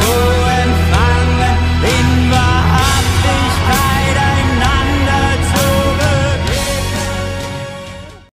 Oh